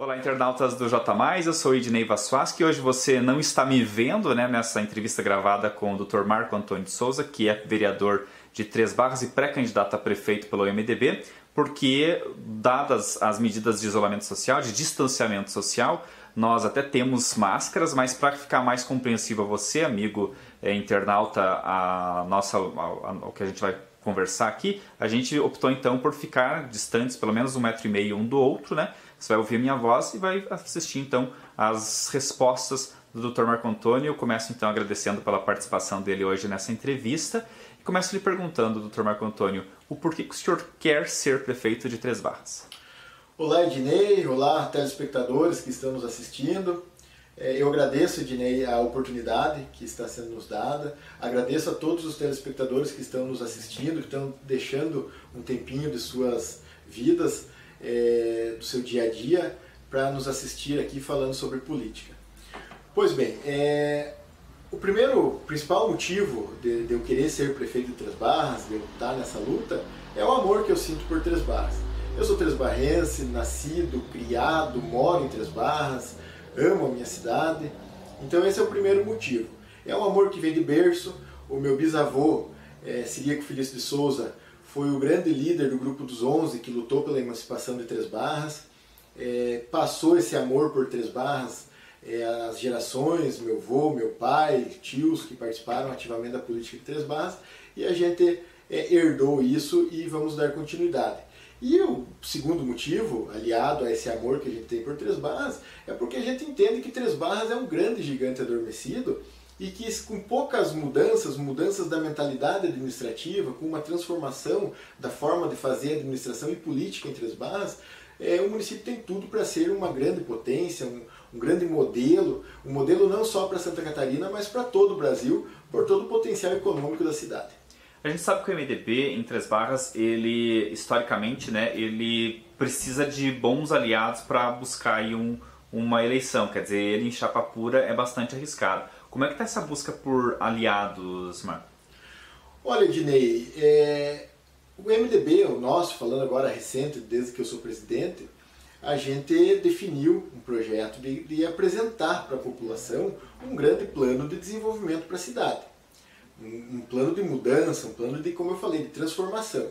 Olá, internautas do J+, eu sou Ednei Vassuaschi. Hoje você não está me vendo né, nessa entrevista gravada com o Dr. Marco Antônio de Souza, que é vereador de Três Barras e pré-candidato a prefeito pelo MDB, porque, dadas as medidas de isolamento social, de distanciamento social, nós até temos máscaras, mas para ficar mais compreensível a você, amigo é, internauta, a nossa, a, a, o que a gente vai conversar aqui, a gente optou então por ficar distantes, pelo menos um metro e meio um do outro, né? Você vai ouvir a minha voz e vai assistir então as respostas do Dr. Marco Antônio. Eu começo então agradecendo pela participação dele hoje nessa entrevista e começo lhe perguntando, Dr. Marco Antônio, o porquê que o senhor quer ser prefeito de Três Barras? Olá, Ednei. Olá, telespectadores que estão nos assistindo. É, eu agradeço, Ednei, a oportunidade que está sendo nos dada. Agradeço a todos os telespectadores que estão nos assistindo, que estão deixando um tempinho de suas vidas é, do seu dia a dia para nos assistir aqui falando sobre política. Pois bem, é, o primeiro, principal motivo de, de, eu querer ser prefeito de Três Barras, de eu estar nessa luta, é o amor que eu sinto por Três Barras. Eu sou trêsbarrense, nascido, criado, moro em Três Barras, amo a minha cidade. Então esse é o primeiro motivo. É um amor que vem de berço. O meu bisavô, é, Siriaco Filhos de Souza, foi o grande líder do Grupo dos Onze que lutou pela emancipação de Três Barras, é, passou esse amor por Três Barras é, as gerações, meu avô, meu pai, tios que participaram ativamente da política de Três Barras, e a gente é, herdou isso e vamos dar continuidade. E o segundo motivo, aliado a esse amor que a gente tem por Três Barras, é porque a gente entende que Três Barras é um grande gigante adormecido e que com poucas mudanças, mudanças da mentalidade administrativa, com uma transformação da forma de fazer administração e política entre as barras, é, o município tem tudo para ser uma grande potência, um, um, grande modelo, um modelo não só para Santa Catarina, mas para todo o Brasil, por todo o potencial econômico da cidade. A gente sabe que o MDB em Três Barras, ele historicamente, né, ele precisa de bons aliados para buscar um, uma eleição, quer dizer, ele em chapa pura é bastante arriscado. Como é que está essa busca por aliados, Marco? Olha, Dinei, é, o MDB, o nosso, falando agora recente, desde que eu sou presidente, a gente definiu um projeto de, de apresentar para a população um grande plano de desenvolvimento para a cidade. Um, um plano de mudança, um plano de, como eu falei, de transformação.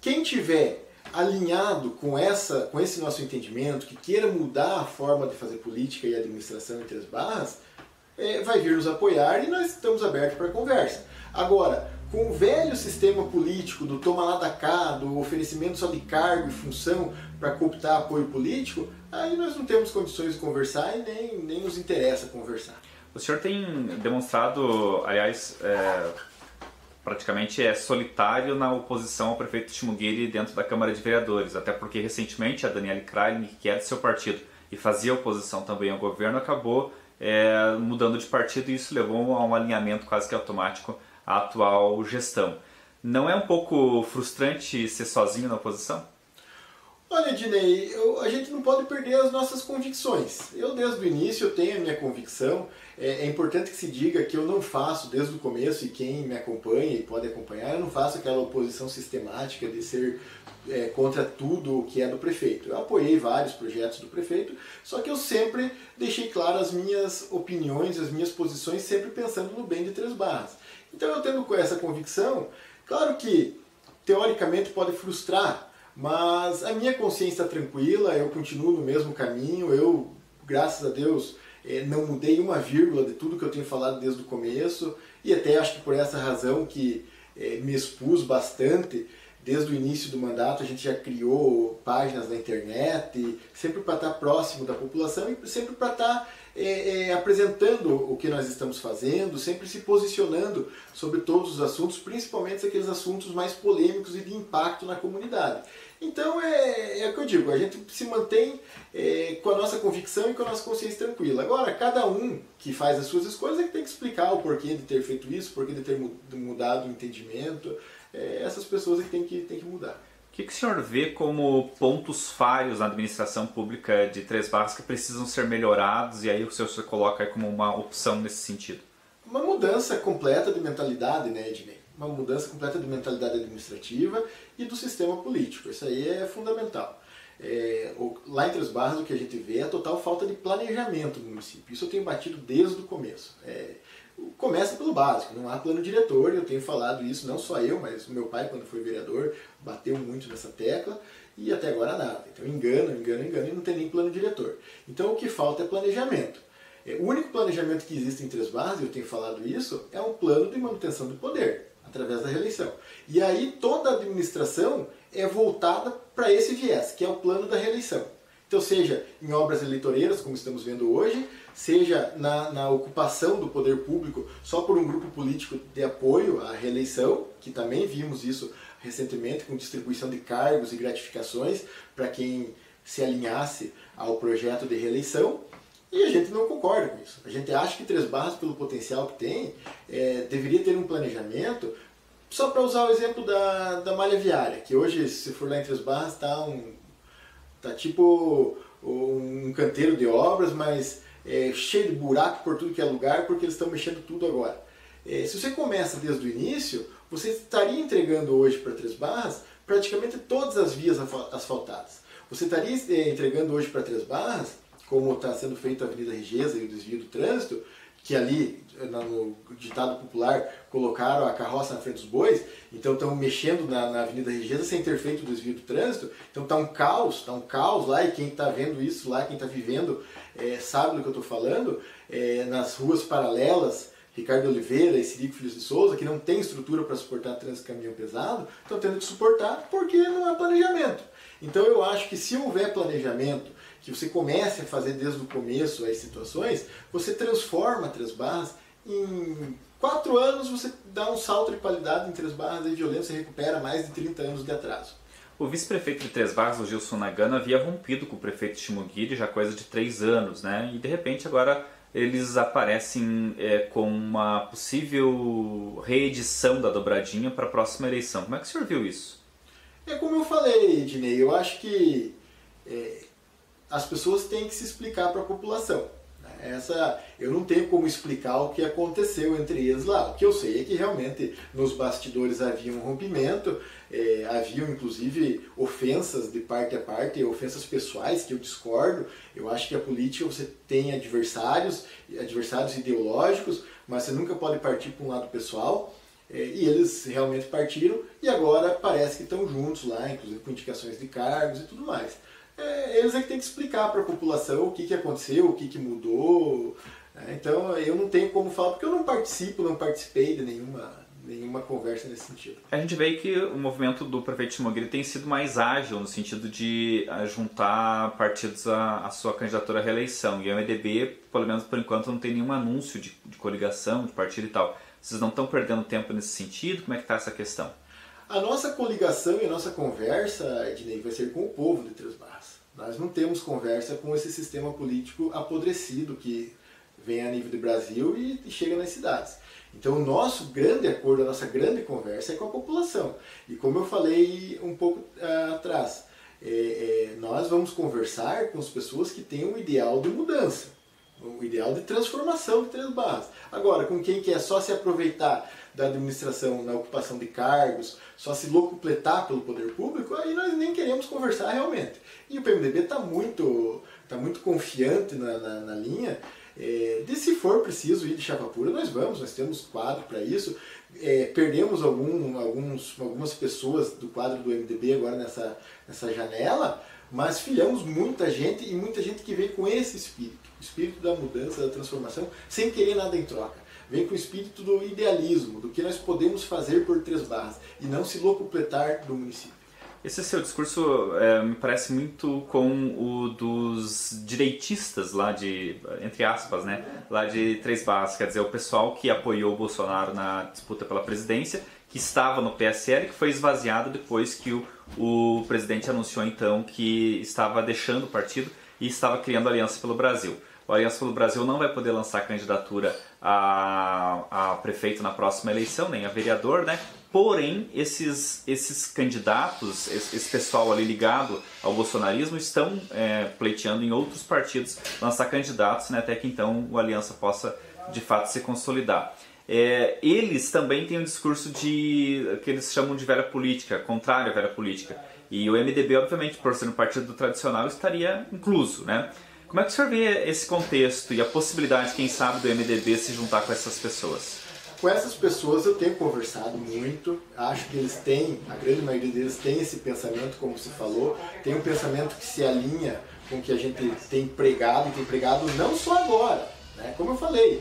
Quem tiver alinhado com, essa, com esse nosso entendimento, que queira mudar a forma de fazer política e administração entre as barras, é, vai vir nos apoiar e nós estamos abertos para conversa. Agora, com o velho sistema político do toma lá da cá, do oferecimento só de cargo e função para cooptar apoio político, aí nós não temos condições de conversar e nem, nem nos interessa conversar. O senhor tem demonstrado, aliás, é, praticamente é solitário na oposição ao prefeito Timuguiri dentro da Câmara de Vereadores, até porque recentemente a Daniela Kreilin, que é do seu partido e fazia oposição também ao governo, acabou é, mudando de partido e isso levou a um alinhamento quase que automático à atual gestão. Não é um pouco frustrante ser sozinho na oposição? Olha, Dinei, eu, a gente não pode perder as nossas convicções. Eu, desde o início, eu tenho a minha convicção. É, é, importante que se diga que eu não faço desde o começo, e quem me acompanha e pode acompanhar, eu não faço aquela oposição sistemática de ser é, contra tudo o que é do prefeito. Eu apoiei vários projetos do prefeito, só que eu sempre deixei claro as minhas opiniões, as minhas posições, sempre pensando no bem de Três Barras. Então, eu tendo essa convicção, claro que teoricamente pode frustrar mas a minha consciência tranquila, eu continuo no mesmo caminho, eu, graças a Deus, eh, não mudei uma vírgula de tudo que eu tenho falado desde o começo, e até acho que por essa razão que eh, me expus bastante, desde o início do mandato. A gente já criou páginas na internet, sempre para estar próximo da população e sempre para estar é, é, apresentando o que nós estamos fazendo, sempre se posicionando sobre todos os assuntos, principalmente aqueles assuntos mais polêmicos e de impacto na comunidade. Então é, é o que eu digo, a gente se mantém é, com a nossa convicção e com a nossa consciência tranquila. Agora, cada um que faz as suas escolhas é que tem que explicar o porquê de ter feito isso, porquê de ter mudado o entendimento. É, essas pessoas é que tem que, tem que mudar. O que, que o senhor vê como pontos falhos na administração pública de Três Barras que precisam ser melhorados e aí o senhor se coloca como uma opção nesse sentido? Uma mudança completa de mentalidade, né, Ednei? Uma mudança completa de mentalidade administrativa e do sistema político. Isso aí é fundamental. é, lá em Três Barras o que a gente vê é a total falta de planejamento no município. Isso eu tenho batido desde o começo. É, começa pelo básico, não há plano diretor, eu tenho falado isso, não só eu, mas o meu pai, quando foi vereador, bateu muito nessa tecla e até agora nada. Então engano, engano, engano e não tem nem plano diretor. Então o que falta é planejamento. É, o único planejamento que existe em Três Barras, eu tenho falado isso, é um plano de manutenção do poder, através da reeleição. E aí toda a administração é voltada para esse viés, que é o plano da reeleição. Então, seja em obras eleitoreiras, como estamos vendo hoje, seja na, na, ocupação do poder público só por um grupo político de apoio à reeleição, que também vimos isso recentemente com distribuição de cargos e gratificações para quem se alinhasse ao projeto de reeleição. E a gente não concorda com isso. A gente acha que Três Barras, pelo potencial que tem, é, deveria ter um planejamento. Só para usar o exemplo da, da malha viária, que hoje, se for lá em Três Barras, está um, Tá tipo um canteiro de obras, mas é, cheio de buraco por tudo que é lugar, porque eles estão mexendo tudo agora. É, se você começa desde o início, você estaria entregando hoje para Três Barras praticamente todas as vias asfaltadas. Você estaria é, entregando hoje para Três Barras, como está sendo feito a Avenida Regeza e o desvio do trânsito, que ali, no ditado popular, colocaram a carroça na frente dos bois, então estão mexendo na, na Avenida Regeza sem ter feito o desvio do trânsito, então está um caos, está um caos lá, e quem está vendo isso lá, quem está vivendo, é, sabe do que eu estou falando, é, nas ruas paralelas, Ricardo Oliveira e Cirico Filhos de Souza, que não tem estrutura para suportar trânsito caminhão pesado, estão tendo que suportar porque não há planejamento. Então eu acho que se houver planejamento, que você comece a fazer desde o começo as situações, você transforma Três Barras em quatro anos, você dá um salto de qualidade em Três Barras e violência recupera mais de 30 anos de atraso. O vice-prefeito de Três Barras, o Gilson Nagano, havia rompido com o prefeito Shimogiri já coisa de três anos, né? E de repente agora eles aparecem é, com uma possível reedição da dobradinha para a próxima eleição. Como é que o senhor viu isso? É como eu falei, Dinei, eu acho que é, as pessoas têm que se explicar para a população. Né? Essa, eu não tenho como explicar o que aconteceu entre eles lá. O que eu sei é que realmente nos bastidores havia um rompimento, é, inclusive ofensas de parte a parte, ofensas pessoais que eu discordo. Eu acho que a política você tem adversários, adversários ideológicos, mas você nunca pode partir para um lado pessoal. É, e eles realmente partiram e agora parece que estão juntos lá, inclusive com indicações de cargos e tudo mais é, eles é que têm que explicar para a população o que, que aconteceu, o que, que mudou. Né? Então eu não tenho como falar, porque eu não participo, não participei de nenhuma, nenhuma conversa nesse sentido. A gente vê que o movimento do prefeito Timogiri tem sido mais ágil no sentido de eh, juntar partidos à, à, sua candidatura à reeleição. E o MDB, pelo menos por enquanto, não tem nenhum anúncio de, de coligação, de partido e tal. Vocês não estão perdendo tempo nesse sentido? Como é que está essa questão? A nossa coligação e a nossa conversa, Ednei, vai ser com o povo de Três Barras. Nós não temos conversa com esse sistema político apodrecido que vem a nível do Brasil e, chega nas cidades. Então o nosso grande acordo, a nossa grande conversa é com a população. E como eu falei um pouco uh, atrás, é, é, nós vamos conversar com as pessoas que têm um ideal de mudança, um ideal de transformação de Três Barras. Agora, com quem quer só se aproveitar da administração na ocupação de cargos, só se locupletar pelo poder público, aí nós nem queremos conversar realmente. E o PMDB está muito, tá muito confiante na, na, na linha é, de se for preciso ir de chapa pura, nós vamos, nós temos quadro para isso. É, perdemos algum, alguns, algumas pessoas do quadro do MDB agora nessa, nessa janela, mas filhamos muita gente e muita gente que veio com esse espírito, o espírito da mudança, da transformação, sem querer nada em troca. Vem com o espírito do idealismo, do que nós podemos fazer por Três Barras e não se locupletar do município. Esse seu discurso é, me parece muito com o dos direitistas lá de, entre aspas, né, lá de Três Barras, quer dizer, o pessoal que apoiou o Bolsonaro na disputa pela presidência, que estava no PSL, que foi esvaziado depois que o, o presidente anunciou então que estava deixando o partido e estava criando aliança pelo Brasil o Aliança pelo Brasil não vai poder lançar candidatura a, a prefeito na próxima eleição, nem a vereador, né? Porém, esses, esses candidatos, esse, esse pessoal ali ligado ao bolsonarismo, estão é, pleiteando em outros partidos lançar candidatos, né, até que então o Aliança possa de fato se consolidar. É, eles também têm um discurso de que eles chamam de velha política, contrário à velha política, E o MDB, obviamente, por ser um partido tradicional, estaria incluso, né? Como é que o senhor vê esse contexto e a possibilidade, quem sabe, do MDB se juntar com essas pessoas? Com essas pessoas eu tenho conversado muito, acho que eles têm, a grande maioria deles tem esse pensamento, como se falou, tem um pensamento que se alinha com o que a gente tem pregado, e tem pregado não só agora, né? como eu falei,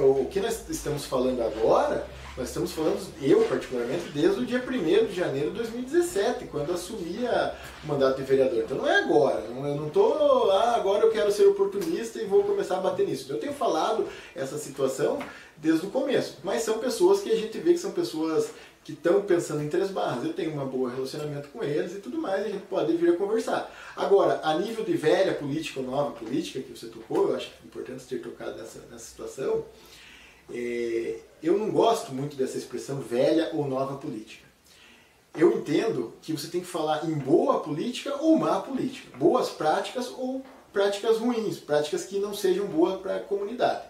o que nós estamos falando agora nós estamos falando, eu particularmente, desde o dia 1 de janeiro de 2017, quando assumi o mandato de vereador. Então não é agora, eu não estou, ah, agora eu quero ser oportunista e vou começar a bater nisso. Eu tenho falado essa situação desde o começo, mas são pessoas que a gente vê que são pessoas que estão pensando em três barras. Eu tenho um bom relacionamento com eles e tudo mais, a gente pode vir a conversar. Agora, a nível de velha política ou nova política, que você tocou, eu acho importante ter tocado nessa, nessa situação, é, eu não gosto muito dessa expressão velha ou nova política. Eu entendo que você tem que falar em boa política ou má política, boas práticas ou práticas ruins, práticas que não sejam boas para a comunidade.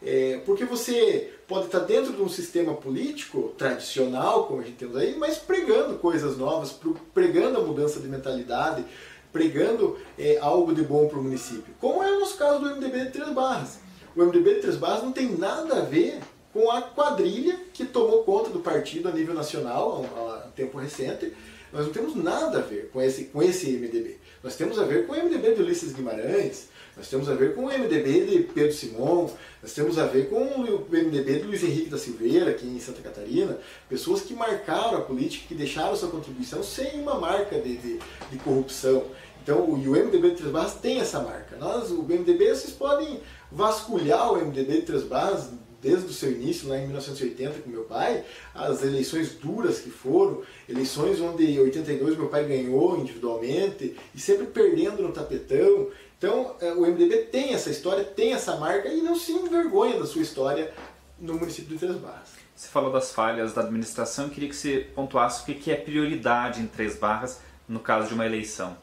É, porque você pode estar dentro de um sistema político tradicional, como a gente tem aí, mas pregando coisas novas, pregando a mudança de mentalidade, pregando é, algo de bom para o município. Como é o nosso caso do MDB de Três Barras. O MDB de Três Barras não tem nada a ver com a quadrilha que tomou conta do partido a nível nacional há um tempo recente. Nós não temos nada a ver com esse, com esse MDB. Nós temos a ver com o MDB de Ulisses Guimarães, nós temos a ver com o MDB de Pedro Simon, nós temos a ver com o MDB de Luiz Henrique da Silveira, aqui em Santa Catarina, pessoas que marcaram a política, que deixaram sua contribuição sem uma marca de, de, de corrupção. Então, e o MDB de Três Barras tem essa marca. Nós, o MDB, vocês podem vasculhar o MDB de Três Barras desde o seu início, lá em 1980, com meu pai, as eleições duras que foram, eleições onde em 82 meu pai ganhou individualmente e sempre perdendo no tapetão. Então, é, o MDB tem essa história, tem essa marca e não se envergonha da sua história no município de Três Barras. Você falou das falhas da administração, eu queria que você pontuasse o que é prioridade em Três Barras no caso de uma eleição.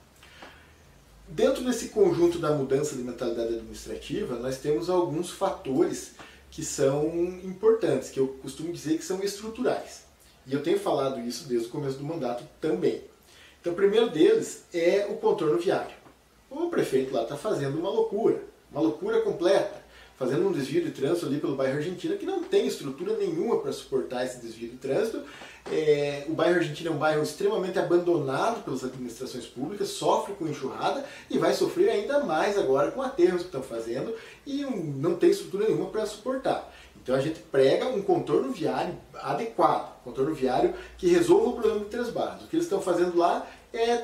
Dentro desse conjunto da mudança de mentalidade administrativa, nós temos alguns fatores que são importantes, que eu costumo dizer que são estruturais. E eu tenho falado isso desde o começo do mandato também. Então, o primeiro deles é o contorno viário. O prefeito lá está fazendo uma loucura, uma loucura completa fazendo um desvio de trânsito ali pelo bairro Argentina, que não tem estrutura nenhuma para suportar esse desvio de trânsito. É, o bairro Argentina é um bairro extremamente abandonado pelas administrações públicas, sofre com enxurrada e vai sofrer ainda mais agora com aterros que estão fazendo e não tem estrutura nenhuma para suportar. Então a gente prega um contorno viário adequado, contorno viário que resolva o problema de Três Barras. O que eles estão fazendo lá é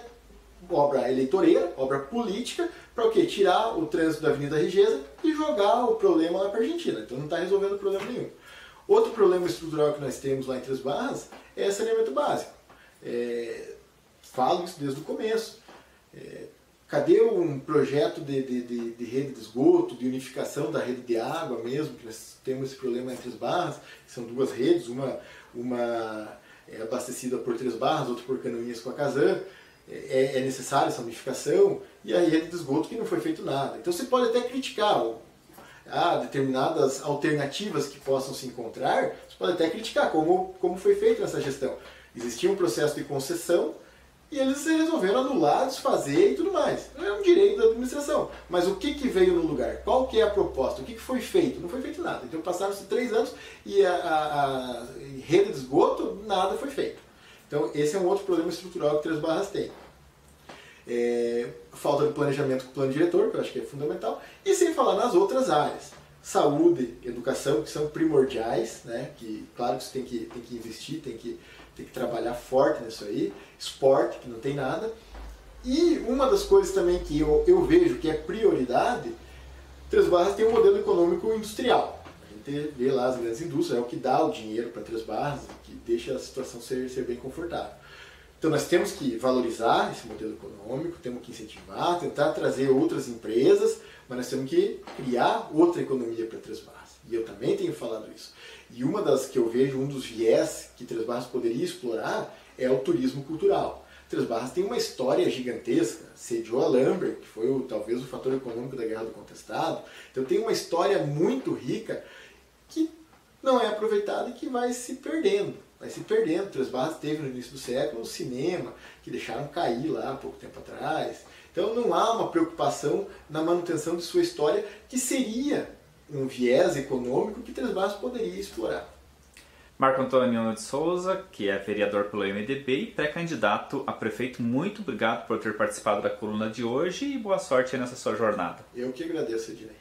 obra eleitoreira, obra política, para o quê? Tirar o trânsito da Avenida Rigesa e jogar o problema lá para a Argentina. Então não está resolvendo problema nenhum. Outro problema estrutural que nós temos lá em Três Barras é saneamento básico. É, falo isso desde o começo. É, cadê um projeto de, de, de, de, rede de esgoto, de unificação da rede de água mesmo, que nós temos esse problema em Três Barras, que são duas redes, uma, uma é abastecida por Três Barras, outra por Canoinhas com a Casan é, é necessária essa unificação e a rede de esgoto que não foi feito nada. Então você pode até criticar ah, determinadas alternativas que possam se encontrar, você pode até criticar como, como foi feito nessa gestão. Existia um processo de concessão e eles resolveram anular, desfazer e tudo mais. É um direito da administração. Mas o que, que veio no lugar? Qual que é a proposta? O que, que foi feito? Não foi feito nada. Então passaram-se três anos e a, a, a rede de esgoto, nada foi feito. Então, esse é um outro problema estrutural que Três Barras tem. É, falta de planejamento com o plano diretor, que eu acho que é fundamental, e sem falar nas outras áreas. Saúde, educação, que são primordiais, né? que claro que você tem que, tem que investir, tem que, tem que trabalhar forte nisso aí. Esporte, que não tem nada. E uma das coisas também que eu, eu vejo que é prioridade, Três Barras tem um modelo econômico industrial gente vê lá as grandes indústrias, é o que dá o dinheiro para Três Barras, que deixa a situação ser, ser bem confortável. Então nós temos que valorizar esse modelo econômico, temos que incentivar, tentar trazer outras empresas, mas nós temos que criar outra economia para Três Barras. E eu também tenho falado isso. E uma das que eu vejo, um dos viés que Três Barras poderia explorar é o turismo cultural. Três Barras tem uma história gigantesca, sediou a Lambert, que foi o, talvez o fator econômico da Guerra do Contestado. Então tem uma história muito rica que não é aproveitado e que vai se perdendo. vai se perdendo. Três Barras teve no início do século o cinema, que deixaram cair lá há pouco tempo atrás. Então não há uma preocupação na manutenção de sua história, que seria um viés econômico que Três Barras poderia explorar. Marco Antônio de Souza, que é vereador pelo MDB e pré-candidato a prefeito, muito obrigado por ter participado da coluna de hoje e boa sorte nessa sua jornada. Eu que agradeço, Ednei.